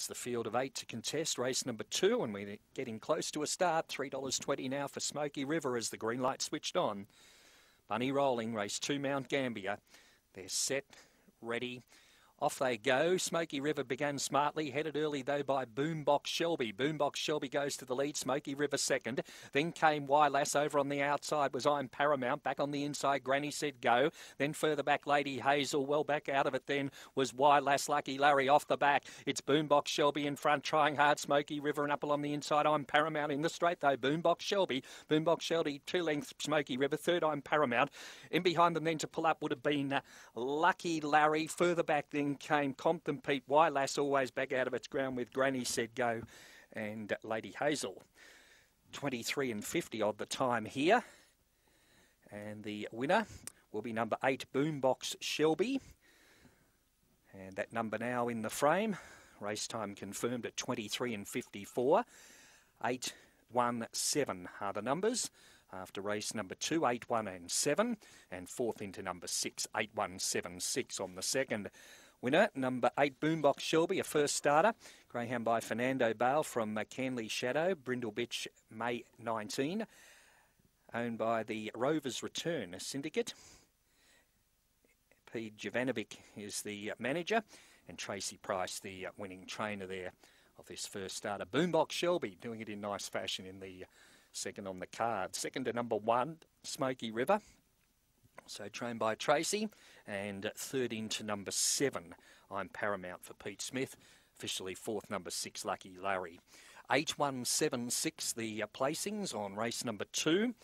That's the field of eight to contest race number two, and we're getting close to a start. $3.20 now for Smoky River as the green light switched on. Bunny rolling, race two, Mount Gambier. They're set, ready. Off they go. Smoky River began smartly, headed early though by Boombox Shelby. Boombox Shelby goes to the lead. Smoky River second. Then came Wylass over on the outside was I'm Paramount. Back on the inside, Granny said go. Then further back, Lady Hazel. Well back out of it then was Wylass. Lucky Larry off the back. It's Boombox Shelby in front, trying hard. Smoky River and up along the inside. I'm Paramount in the straight though. Boombox Shelby. Boombox Shelby two lengths. Smoky River third. I'm Paramount. In behind them then to pull up would have been Lucky Larry. Further back then came Compton Pete. Wylass always back out of its ground with Granny said go and Lady Hazel. 23 and 50 odd the time here. And the winner will be number 8 Boombox Shelby. And that number now in the frame. Race time confirmed at 23 and 54. 8, 1, 7 are the numbers after race number two, eight, one, and seven, and fourth into number six, eight, one, seven, six on the second. Winner, number eight, Boombox Shelby, a first starter. Greyhound by Fernando Bale from uh, Canley Shadow, Brindle Bitch, May 19. Owned by the Rovers Return Syndicate. Pete Jovanovic is the manager, and Tracy Price, the uh, winning trainer there of this first starter. Boombox Shelby doing it in nice fashion in the uh, second on the card. Second to number one, Smoky River. So trained by Tracy. And third into number seven, I'm Paramount for Pete Smith. Officially fourth, number six, Lucky Larry. 8176, the uh, placings on race number two.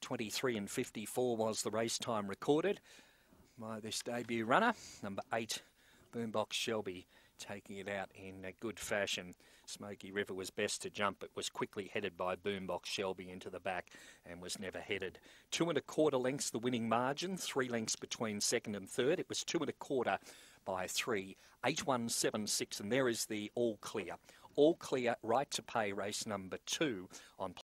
23 and 54 was the race time recorded by this debut runner. Number eight, Boombox Shelby, taking it out in a good fashion. Smoky River was best to jump, but was quickly headed by Boombox Shelby into the back and was never headed. Two and a quarter lengths the winning margin, three lengths between second and third. It was two and a quarter by three, eight one seven six, and there is the all clear. All clear, right to pay race number two on